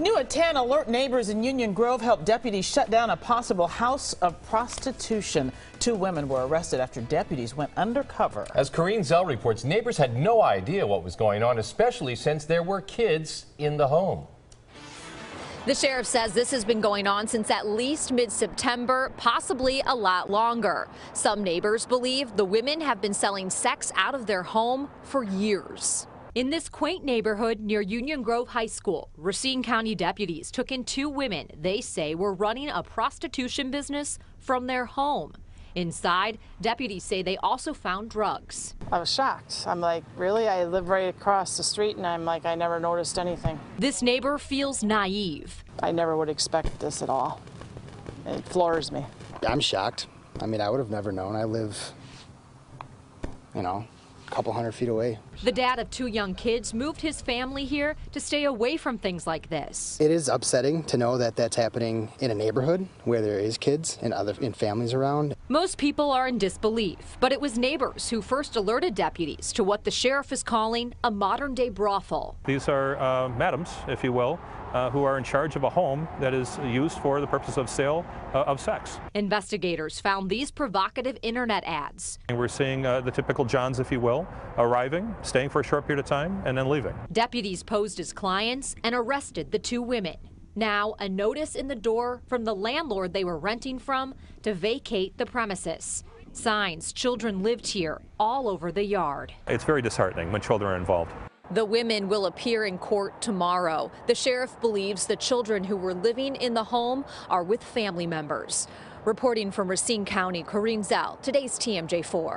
New at 10, alert neighbors in Union Grove helped deputies shut down a possible house of prostitution. Two women were arrested after deputies went undercover. As Corrine Zell reports, neighbors had no idea what was going on, especially since there were kids in the home. The sheriff says this has been going on since at least mid-September, possibly a lot longer. Some neighbors believe the women have been selling sex out of their home for years. In this quaint neighborhood near Union Grove High School, Racine County deputies took in two women they say were running a prostitution business from their home. Inside, deputies say they also found drugs. I was shocked. I'm like, really? I live right across the street and I'm like, I never noticed anything. This neighbor feels naive. I never would expect this at all. It floors me. I'm shocked. I mean, I would have never known. I live, you know, a couple hundred feet away. The dad of two young kids moved his family here to stay away from things like this. It is upsetting to know that that's happening in a neighborhood where there is kids and other and families around. Most people are in disbelief, but it was neighbors who first alerted deputies to what the sheriff is calling a modern day brothel. These are uh, madams, if you will, uh, who are in charge of a home that is used for the purpose of sale uh, of sex. Investigators found these provocative internet ads. And we're seeing uh, the typical Johns, if you will, arriving, staying for a short period of time, and then leaving. Deputies posed as clients and arrested the two women. Now, a notice in the door from the landlord they were renting from to vacate the premises. Signs children lived here all over the yard. It's very disheartening when children are involved. The women will appear in court tomorrow. The sheriff believes the children who were living in the home are with family members. Reporting from Racine County, Corrine Zell, today's TMJ4.